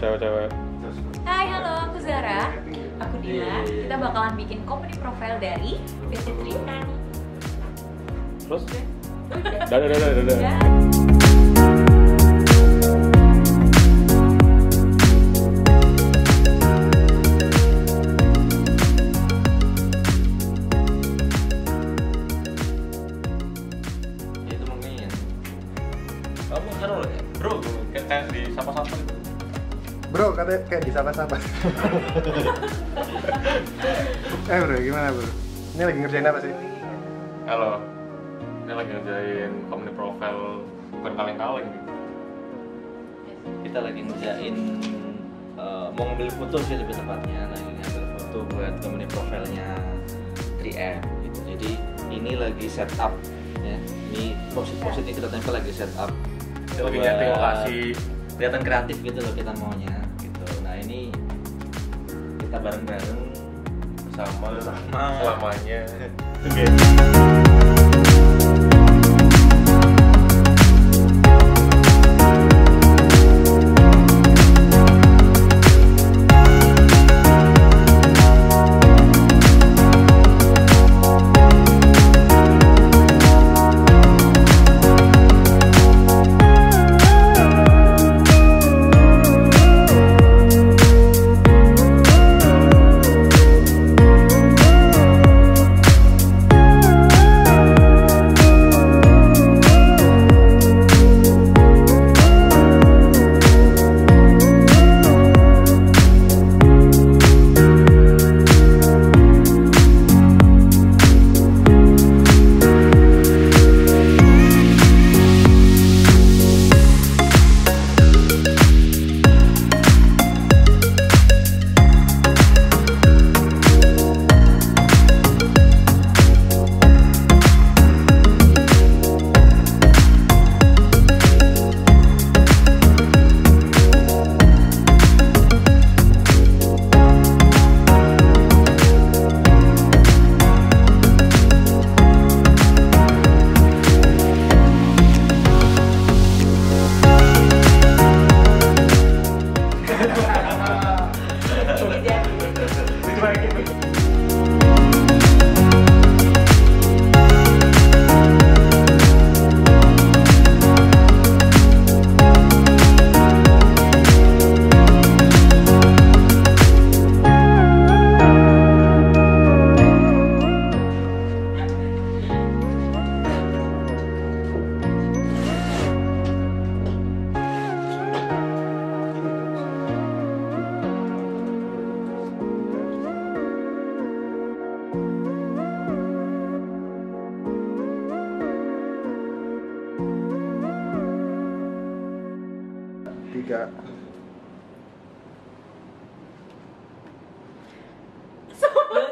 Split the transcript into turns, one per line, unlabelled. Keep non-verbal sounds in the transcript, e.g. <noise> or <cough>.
cewek-cewek.
Hai, halo, aku Zara. Aku Dina.
Iya.
Kita bakalan bikin company profile dari Vegetarian.
Terus? Dadah, dadah, dadah.
Ya, itu mungkin
Kamu seru ya? Bro, kayak, kayak di sapa-sapa gitu.
Bro, katanya kayak di sapa-sapa. <laughs> eh bro, gimana bro? Ini lagi ngerjain apa sih?
Halo. Ini lagi ngerjain company profile bukan kaleng-kaleng gitu.
kita lagi ngerjain eh, mau ngambil foto sih lebih tepatnya lagi ngambil foto buat company profilnya 3M gitu jadi ini lagi setup ya ini posit posit ini kita tempel lagi setup
Kita lagi nyeting lokasi.
Kelihatan kreatif gitu loh kita maunya gitu nah ini kita bareng bareng
Sama,
Bersama.
selamanya.
got? <laughs>
So